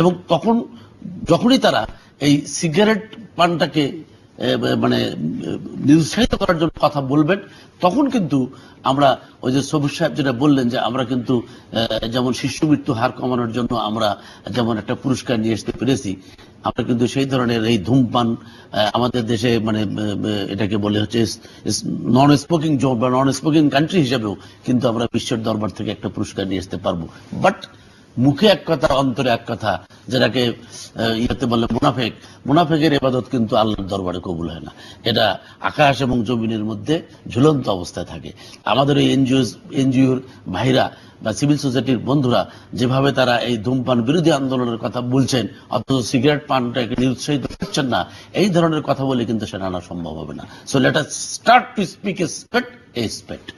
এবং তখন যখনই তারা এই সিগারেট পানটাকে মানে নিরুৎসাহিত করার জন্য কথা বলবেন, তখন কিন্তু আমরা ওই যে সবুজ সাহেব যেটা বললেন যে আমরা কিন্তু যেমন শিশু মৃত্যু হার কমানোর জন্য আমরা যেমন একটা পুরস্কার নিয়ে আসতে পেরেছি, আমরা কিন্তু সেই ধরনের এই ধূমপান আমাদের দেশে মানে এটাকে বলে হচ্ছে নন স্মোকিং জোন বা নন স্মোকিং কান্ট্রি হিসেবেও কিন্তু আমরা বিশ্বের দরবার থেকে একটা পুরস্কার নিয়ে আসতে পারব। বাট মুখে এক কথা, অন্তরে এক কথা, যেটাকে ইয়েতে বলে মুনাফেক। মুনাফেকের এবাদত কিন্তু আল্লাহর দরবারে কবুল হয় না। এটা আকাশ এবং জমিনের মধ্যে ঝুলন্ত অবস্থায় থাকে। আমাদের এই এনজিও এনজিওর ভাইরা বা সিভিল সোসাইটির বন্ধুরা যেভাবে তারা এই ধূমপান বিরোধী আন্দোলনের কথা বলছেন, অথচ সিগারেট পানটাকে নিরুৎসাহিত করছেন না, এই ধরনের কথা বলে কিন্তু সেটা আনা সম্ভব হবে না। So let start to speak respect respect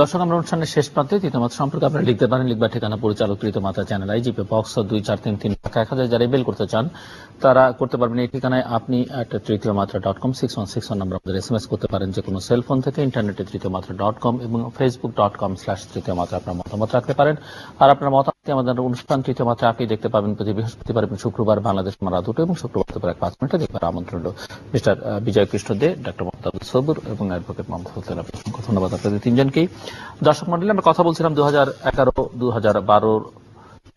দর্শক, আমরা অনুষ্ঠানের শেষ প্রান্তে তৃতীয়মাত্র সম্পর্কে আপনারা লিখতে পারেন লিখবার ঠিকানা পরিচালক তৃতীয় মাতা চ্যানেল আইজিপি বক্স দুই চার তিন তিন টাকা এক হাজার যারা ইমেল করতে চান, তারা করতে পারবেন এই ঠিকানায় আপনি একটা তৃতীয় মাত্রা dot com six one six one number আমাদের এস এম এস করতে পারেন যে কোনো সেলফোন থেকে ইন্টারনেটে তৃতীয় মাত্রা ডট কম এবং ফেসবুক ডট কম স্ল্যাশ তৃতীয় মাত্রা আপনার মতামত রাখতে পারেন। আর আপনার মতামত আমাদের অনুষ্ঠান তৃতীয় মাত্রা আপনি দেখতে পাবেন। প্রতি বৃহস্পতিবার এবং শুক্রবার বাংলাদেশ মারা দুটো এবং শুক্রবার দুপুর এক পাঁচ মিনিটে দেখবার আমন্ত্রণ মিস্টার বিজয় কৃষ্ণ দে ডক্টর মোহাম্মদ সবুর এবং অ্যাডভোকেট মোহাম্মদ হোসেন আপনার ধন্যবাদ আপনাদের তিনজনকেই। দর্শক মন্ডলী, আমরা কথা বলছিলাম দু হাজার এগারো দু হাজার বারোর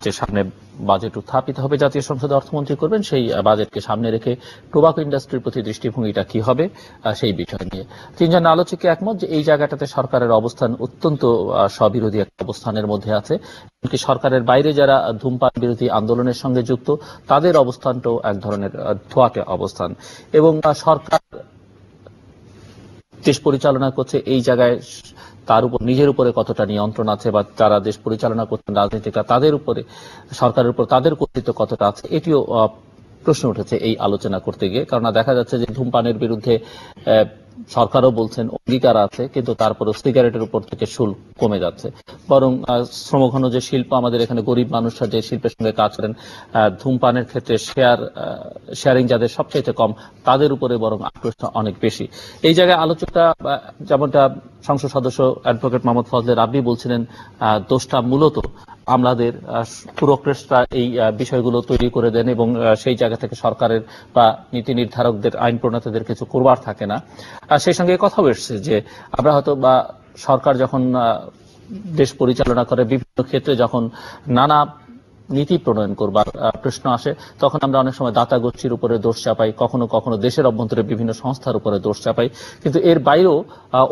যে সামনে বাজেট উত্থাপিত হবে জাতীয় সংসদে অর্থমন্ত্রী করবেন, সেই বাজেটকে সামনে রেখে টোবাকো ইন্ডাস্ট্রির প্রতি দৃষ্টিভঙ্গিটা কি হবে সেই বিষয় নিয়ে। তিনজন আলোচকে একমত যে এই জায়গাটাতে সরকারের অবস্থান অত্যন্ত স্ববিরোধী একটা অবস্থানের মধ্যে আছে। এমনকি সরকারের বাইরে যারা ধূমপান বিরোধী আন্দোলনের সঙ্গে যুক্ত, তাদের অবস্থানটাও এক ধরনের ধোয়াটে অবস্থান। এবং সরকার দেশ পরিচালনা করছে এই জায়গায় তার উপর নিজের উপরে কতটা নিয়ন্ত্রণ আছে বা যারা দেশ পরিচালনা করছেন রাজনীতিকরা তাদের উপরে সরকারের উপর তাদের কর্তৃত্ব কতটা আছে এটিও প্রশ্ন উঠেছে এই আলোচনা করতে গিয়ে। কারণ দেখা যাচ্ছে যে ধূমপানের বিরুদ্ধে সরকারও বলছেন অঙ্গীকার আছে কিন্তু তারপরে সিগারেটের উপর থেকে শুল্ক কমে যাচ্ছে। বরং শ্রমঘন যে শিল্প আমাদের এখানে গরিব মানুষরা যে শিল্পের সঙ্গে কাজ করেন ধূমপানের ক্ষেত্রে শেয়ার শেয়ারিং যাদের সবচাইতে কম তাদের উপরে বরং আক্রোশটা অনেক বেশি। এই জায়গায় আহ, যেমনটা সংসদ সদস্য অ্যাডভোকেট মোহাম্মদ ফজলে রাব্বি বলছিলেন দোষটা মূলত আমলাদের পুরোক্রেসরা এই বিষয়গুলো তৈরি করে দেন এবং সেই জায়গা থেকে সরকারের বা নীতি নির্ধারকদের, আইন প্রণেতাদের কিছু করবার থাকে না। সেই সঙ্গে কথাও এসছে যে, আমরা হয়তো বা সরকার যখন দেশ পরিচালনা করে বিভিন্ন ক্ষেত্রে যখন নানা নীতি প্রণয়ন করবার প্রশ্ন আসে, তখন আমরা অনেক সময় দাতা গোষ্ঠীর উপরে দোষ চাপাই, কখনো কখনো দেশের অভ্যন্তরে বিভিন্ন সংস্থার উপরে দোষ চাপাই। কিন্তু এর বাইরেও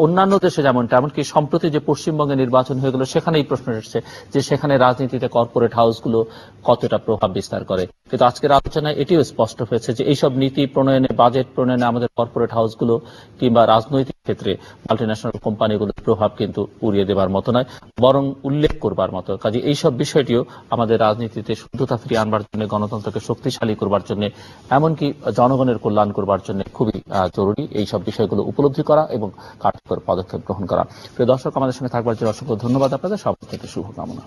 অন্যান্য দেশে যেমনটা, এমনকি সম্প্রতি যে পশ্চিমবঙ্গে নির্বাচন হয়ে গেল, সেখানেই প্রশ্ন এসেছে যে সেখানে রাজনীতিতে কর্পোরেট হাউসগুলো কতটা প্রভাব বিস্তার করে। কিন্তু আজকের আলোচনায় এটিও স্পষ্ট হয়েছে যে এইসব নীতি প্রণয়নে বাজেট প্রণয়নে আমাদের কর্পোরেট হাউসগুলো কিংবা রাজনৈতিক ক্ষেত্রে মাল্টিন্যাশনাল কোম্পানিগুলোর প্রভাব কিন্তু উড়িয়ে দেবার মতো নয়, বরং উল্লেখ করবার মতো। কাজে এইসব বিষয়টিও আমাদের রাজনীতিতে শুদ্ধতা ফিরিয়ে আনবার জন্য, গণতন্ত্রকে শক্তিশালী করবার জন্য, এমনকি জনগণের কল্যাণ করবার জন্য খুবই জরুরি এইসব বিষয়গুলো উপলব্ধি করা এবং কার্যকর পদক্ষেপ গ্রহণ করা। প্রিয় দর্শক, আমাদের সঙ্গে থাকবার জন্য অসংখ্য ধন্যবাদ আপনাদের। সব থেকে শুভকামনা।